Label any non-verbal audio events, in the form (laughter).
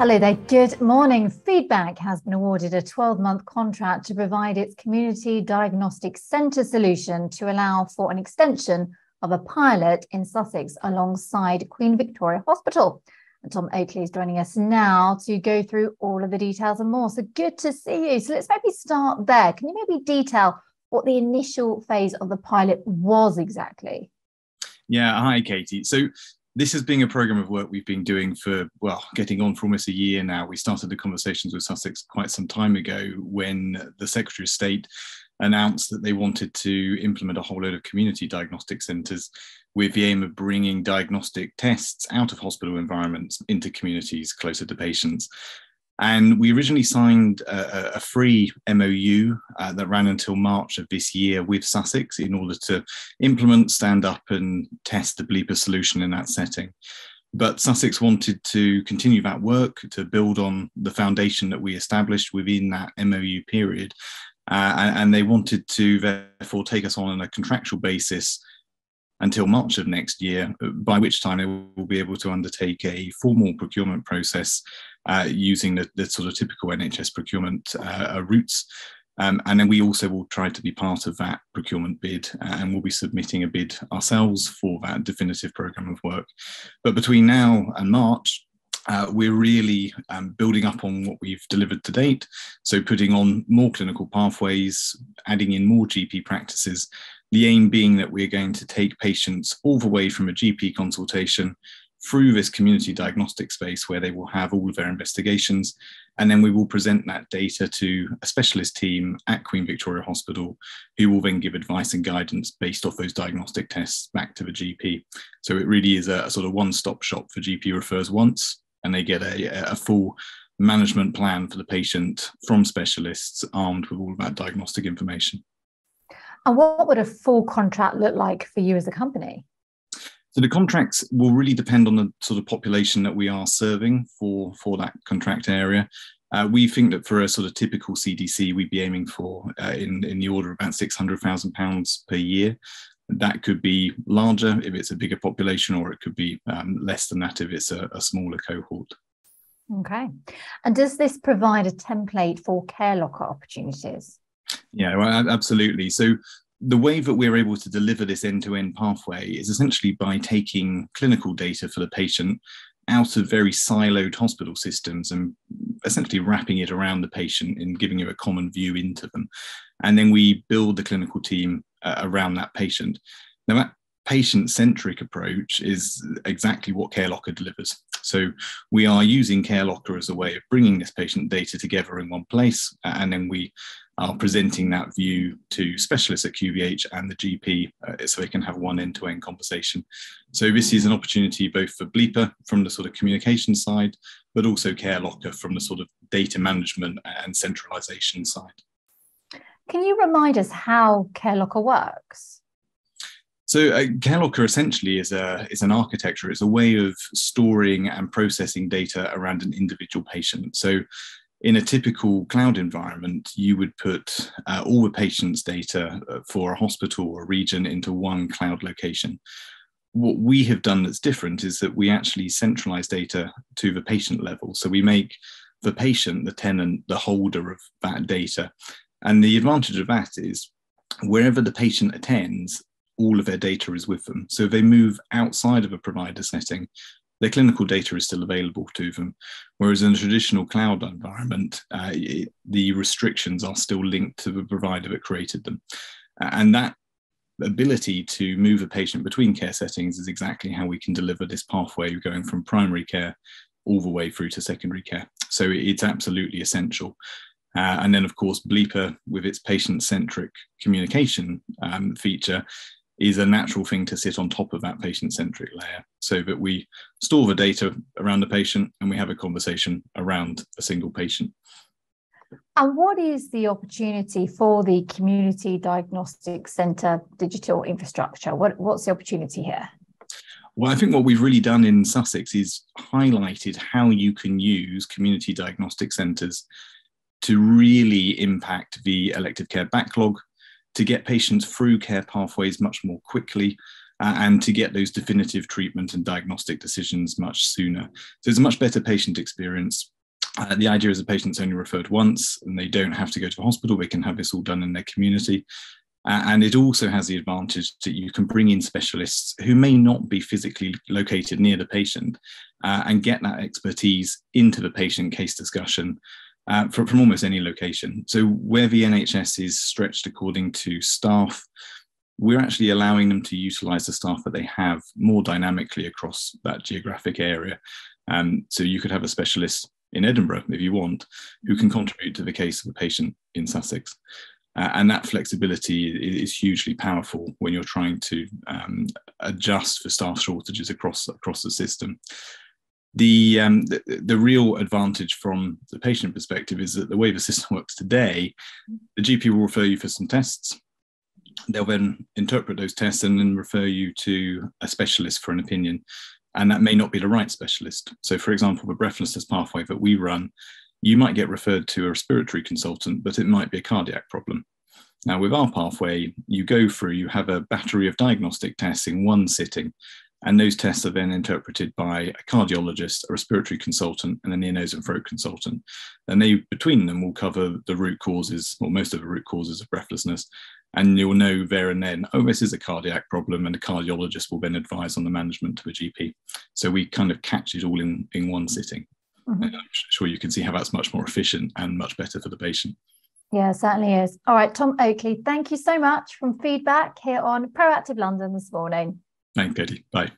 Hello there, good morning. Feedback has been awarded a 12 month contract to provide its community diagnostic centre solution to allow for an extension of a pilot in Sussex alongside Queen Victoria Hospital. And Tom Oakley is joining us now to go through all of the details and more. So good to see you. So let's maybe start there. Can you maybe detail what the initial phase of the pilot was exactly? Yeah, hi, Katie. So this has been a program of work we've been doing for well getting on for almost a year now. We started the conversations with sussex quite some time ago when the secretary of state announced that they wanted to implement a whole load of community diagnostic centres with the aim of bringing diagnostic tests out of hospital environments into communities closer to patients and we originally signed a, a free MOU uh, that ran until March of this year with Sussex in order to implement, stand up, and test the Bleepa solution in that setting. But Sussex wanted to continue that work to build on the foundation that we established within that MOU period. Uh, and, and they wanted to therefore take us on on a contractual basis until March of next year, by which time they will be able to undertake a formal procurement process uh, using the, the, sort of typical NHS procurement uh, routes. Um, and then we also will try to be part of that procurement bid uh, and we'll be submitting a bid ourselves for that definitive programme of work. But between now and March, uh, we're really um, building up on what we've delivered to date. So, putting on more clinical pathways, adding in more GP practices, the aim being that we're going to take patients all the way from a GP consultation through this community diagnostic space where they will have all of their investigations. And then we will present that data to a specialist team at Queen Victoria Hospital, who will then give advice and guidance based off those diagnostic tests back to the GP. So it really is a, a sort of one stop shop for GP refers once, and they get a, a full management plan for the patient from specialists armed with all of that diagnostic information. And what would a full contract look like for you as a company? So the contracts will really depend on the sort of population that we are serving for, for that contract area. Uh, we think that for a sort of typical CDC, we'd be aiming for uh, in, in the order of about £600,000 per year. That could be larger if it's a bigger population, or it could be um, less than that if it's a, a smaller cohort. Okay. And does this provide a template for care locker opportunities? Yeah, well, absolutely. So the way that we're able to deliver this end-to-end pathway is essentially by taking clinical data for the patient out of very siloed hospital systems and essentially wrapping it around the patient and giving you a common view into them. And then we build the clinical team uh, around that patient. Now, that patient centric approach is exactly what CareLocker delivers. So we are using Care Locker as a way of bringing this patient data together in one place, and then we are presenting that view to specialists at QVH and the GP uh, so they can have one end to end conversation. So, this is an opportunity both for Bleepa from the sort of communication side, but also Care Locker from the sort of data management and centralization side. Can you remind us how Care Locker works? So uh, essentially is a is an architecture. It's a way of storing and processing data around an individual patient. So in a typical cloud environment, you would put uh, all the patient's data uh, for a hospital or a region into one cloud location. What we have done that's different is that we actually centralize data to the patient level. So we make the patient the tenant, the holder of that data. And the advantage of that is wherever the patient attends, all of their data is with them. So if they move outside of a provider setting, their clinical data is still available to them. Whereas in a traditional cloud environment, uh, it, the restrictions are still linked to the provider that created them. And that ability to move a patient between care settings is exactly how we can deliver this pathway going from primary care all the way through to secondary care. So it's absolutely essential. Uh, and then, of course, Bleepa, with its patient centric communication um, feature, is a natural thing to sit on top of that patient centric layer so that we store the data around the patient and we have a conversation around a single patient. And what is the opportunity for the Community Diagnostic Centre digital infrastructure? What, what's the opportunity here? Well, I think what we've really done in Sussex is highlighted how you can use community diagnostic centres to really impact the elective care backlog to get patients through care pathways much more quickly uh, and to get those definitive treatment and diagnostic decisions much sooner. So it's a much better patient experience. Uh, the idea is the patient's only referred once and they don't have to go to a hospital. They can have this all done in their community. Uh, and it also has the advantage that you can bring in specialists who may not be physically located near the patient uh, and get that expertise into the patient case discussion uh, from, from almost any location. So, where the NHS is stretched according to staff, we're actually allowing them to utilize the staff that they have more dynamically across that geographic area. Um, so, you could have a specialist in Edinburgh, if you want, who can contribute to the case of a patient in Sussex. Uh, and that flexibility is, hugely powerful when you're trying to um, adjust for staff shortages across across the system. The, um, the, the real advantage from the patient perspective is that the way the system (laughs) works today, the GP will refer you for some tests. They'll then interpret those tests and then refer you to a specialist for an opinion. And that may not be the right specialist. So, for example, the breathlessness pathway that we run, you might get referred to a respiratory consultant, but it might be a cardiac problem. Now, with our pathway, you go through, you have a battery of diagnostic tests in one sitting, and those tests are then interpreted by a cardiologist, a respiratory consultant, and an ear, nose, and throat consultant. And they, between them, will cover the root causes, or most of the root causes of breathlessness. And you'll know there and then, oh, this is a cardiac problem, and the cardiologist will then advise on the management to the GP. So we kind of catch it all in, in one sitting. Mm-hmm. I'm sure you can see how that's much more efficient and much better for the patient. Yeah, certainly is. All right, Tom Oakley, thank you so much from feedback here on Proactive London this morning. Thanks, Katie. Bye.